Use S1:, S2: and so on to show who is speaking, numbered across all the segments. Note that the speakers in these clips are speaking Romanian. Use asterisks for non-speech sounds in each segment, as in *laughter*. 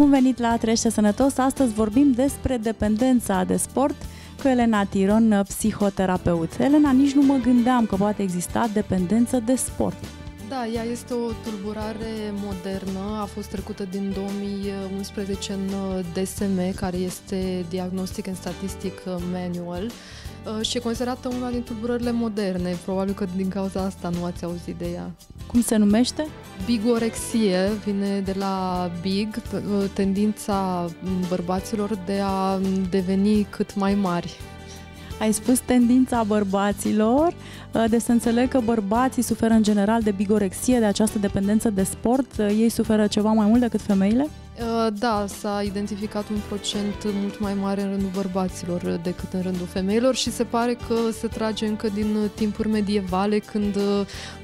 S1: Bun venit la Trește Sănătos! Astăzi vorbim despre dependența de sport cu Elena Tiron, psihoterapeut. Elena, nici nu mă gândeam că poate exista dependență de sport.
S2: Da, ea este o tulburare modernă, a fost trecută din 2011 în DSM, care este Diagnostic and Statistic Manual, uh, și e considerată una din tulburările moderne. Probabil că din cauza asta nu ați auzit de ea.
S1: Cum se numește?
S2: Bigorexie vine de la big, uh, tendința bărbaților de a deveni cât mai mari.
S1: Ai spus tendința bărbaților, uh, de să înțeleg că bărbații suferă în general de bigorexie, de această dependență de sport. Uh, ei suferă ceva mai mult decât femeile?
S2: Da, s-a identificat un procent mult mai mare în rândul bărbaților decât în rândul femeilor și se pare că se trage încă din timpuri medievale când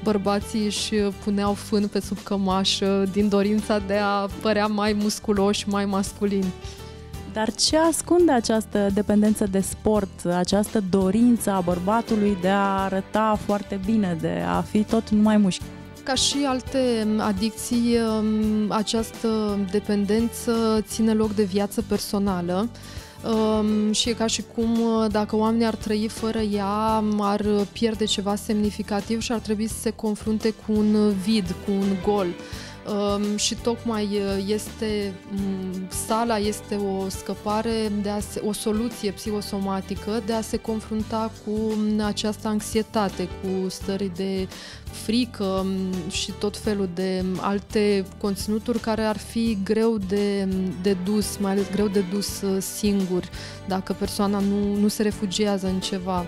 S2: bărbații își puneau fân pe sub cămașă din dorința de a părea mai musculoși, mai masculini.
S1: Dar ce ascunde această dependență de sport, această dorință a bărbatului de a arăta foarte bine, de a fi tot numai mușchi?
S2: Ca și alte adicții, um, această dependență ține loc de viață personală um, și e ca și cum uh, dacă oamenii ar trăi fără ea, ar pierde ceva semnificativ și ar trebui să se confrunte cu un vid, cu un gol. Um, și tocmai uh, este um, sala este o scăpare, de a se, o soluție psihosomatică de a se confrunta cu um, această anxietate, cu stări de frică um, și tot felul de alte conținuturi care ar fi greu de, de dus, mai ales greu de dus uh, singur, dacă persoana nu, nu se refugiază în ceva.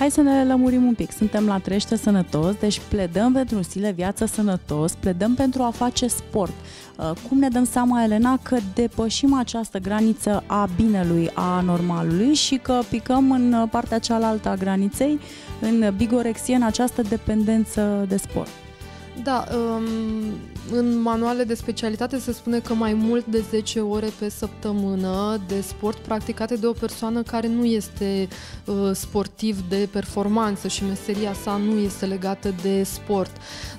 S1: Hai să ne lămurim un pic. Suntem la Trește Sănătos, deci pledăm pentru un stil de viață sănătos, pledăm pentru a face sport. Uh, cum ne dăm seama, Elena, că depășim această graniță a binelui, a normalului și că picăm în partea cealaltă a graniței, în bigorexie, în această dependență de sport?
S2: Da, um, în manuale de specialitate se spune că mai mult de 10 ore pe săptămână de sport practicate de o persoană care nu este uh, sportiv de performanță și meseria sa nu este legată de sport.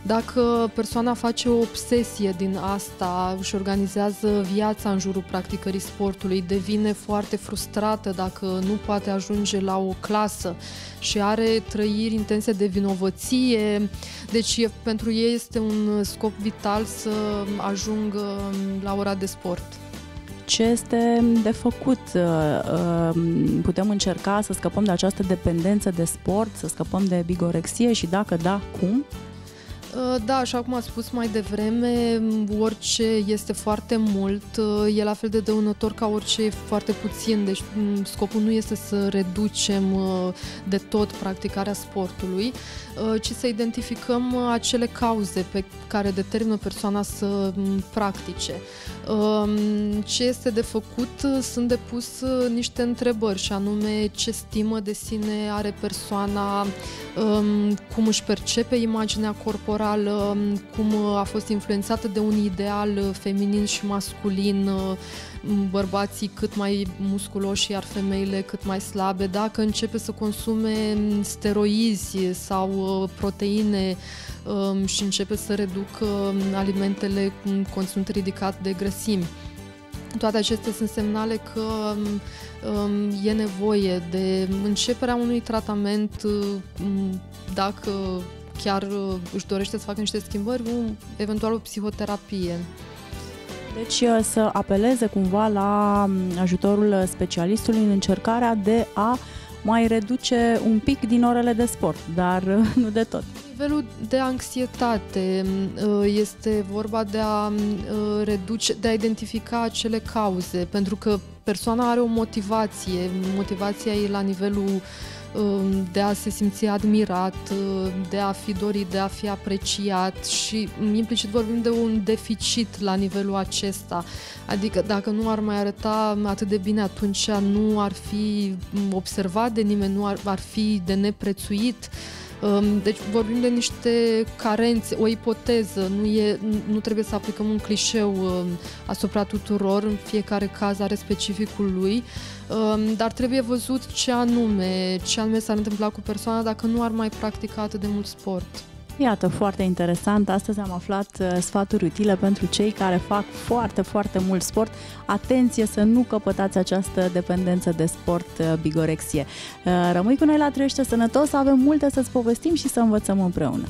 S2: Dacă persoana face o obsesie din asta, își organizează viața în jurul practicării sportului, devine foarte frustrată dacă nu poate ajunge la o clasă și are trăiri intense de vinovăție, deci pentru ei este un scop vital să ajungă la ora de sport.
S1: Ce este de făcut? Uh, um, putem încerca să scăpăm de această dependență de sport, să scăpăm de bigorexie și dacă da, cum?
S2: Uh, da, așa cum a spus mai devreme, orice este foarte mult, uh, e la fel de dăunător ca orice e foarte puțin, deci mm, scopul nu este să reducem uh, de tot practicarea sportului, ci să identificăm acele cauze pe care determină persoana să mm, practice. Um, ce este de făcut? Sunt de pus niște întrebări și anume ce stimă de sine are persoana, um, cum își percepe imaginea corporală, corporală, cum a fost influențată de un ideal feminin și masculin, bărbații cât mai musculoși, iar femeile cât mai slabe, dacă începe să consume steroizi sau uh, proteine um, și începe să reducă alimentele cu un conținut ridicat de grăsimi. Toate acestea sunt semnale că um, e nevoie de începerea unui tratament um, dacă chiar uh, își dorește să facă niște schimbări, un, eventual o psihoterapie.
S1: Deci uh, să apeleze cumva la um, ajutorul specialistului în încercarea de a mai reduce un pic din orele de sport, dar uh, *laughs* nu de tot.
S2: Nivelul de anxietate este vorba de a reduce, de a identifica acele cauze, pentru că persoana are o motivație, motivația e la nivelul Um, de a se simți admirat, uh, de a fi dorit, de a fi apreciat și implicit vorbim de un deficit la nivelul acesta. Adică dacă nu ar mai arăta atât de bine, atunci nu ar fi observat de nimeni, nu ar, ar fi de neprețuit. Um, deci vorbim de niște carențe, o ipoteză, nu, e, nu trebuie să aplicăm un clișeu um, asupra tuturor, în fiecare caz are specificul lui, um, dar trebuie văzut ce anume, ce anume s-ar întâmpla cu persoana dacă nu ar mai practica atât de mult sport.
S1: Iată, foarte interesant. Astăzi am aflat uh, sfaturi utile pentru cei care fac foarte, foarte mult sport. Atenție să nu căpătați această dependență de sport uh, bigorexie. Uh, rămâi cu noi la Trăiește Sănătos, avem multe să-ți povestim și să învățăm împreună.